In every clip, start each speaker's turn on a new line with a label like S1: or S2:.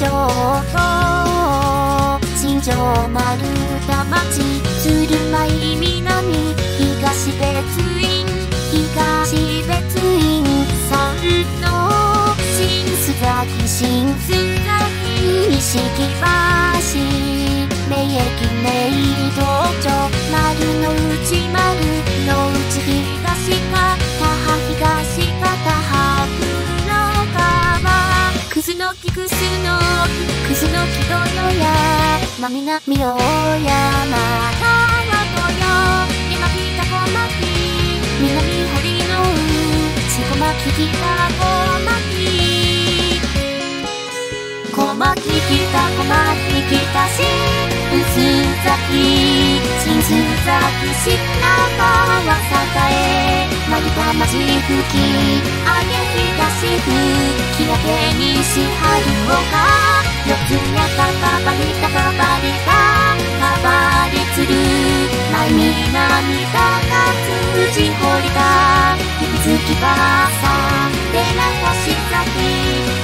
S1: 情新庄丸太町鶴舞南東別院東別院三の新須崎新須崎錦橋名駅名東町丸の内丸の内まみなみよやまたはとよ今来たこまき。南堀のちこまききたこまきこまききたこまききたしうす崎新須崎市中は栄え丸太町吹き上げ東吹き上げ西春岡四つやたかばりたかばりたかばりつる前南高津地堀田引き月ばさでな星崎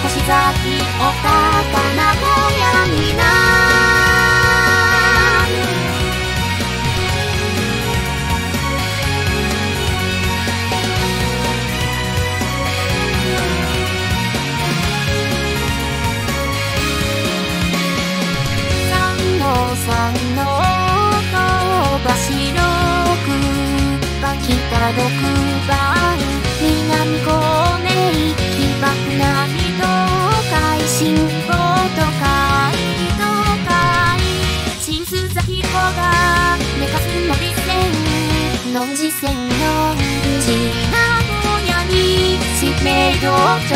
S1: 星崎おた番北六番南高名木爆南東海新報と海東海新須崎湖が寝かすのり線のんじ線のんじ名古屋にし明道場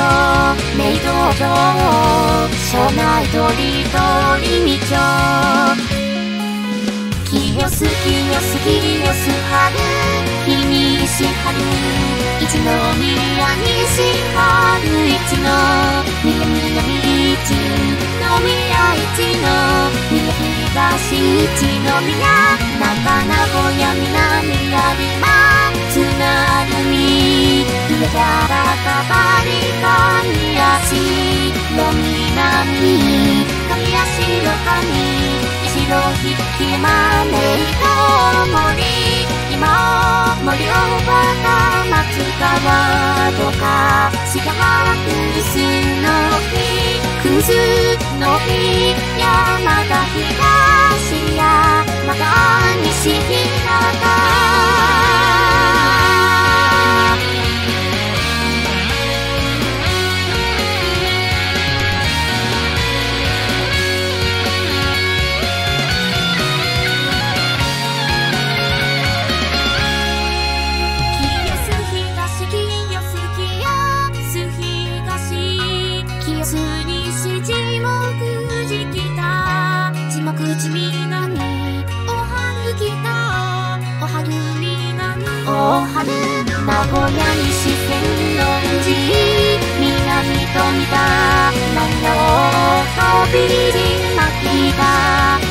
S1: 明道場庄内鳥鳥道清す清す清す春一の宮西春一の宮宮一の宮一の宮東一の宮長名古屋南有馬津軽海上原かばりかみ足の南神足の神白ひきまねいと森今森をばた松川とか四角石の日くずの日山田東やまた西日古屋西線の寺南富田南の顔美人巻田徳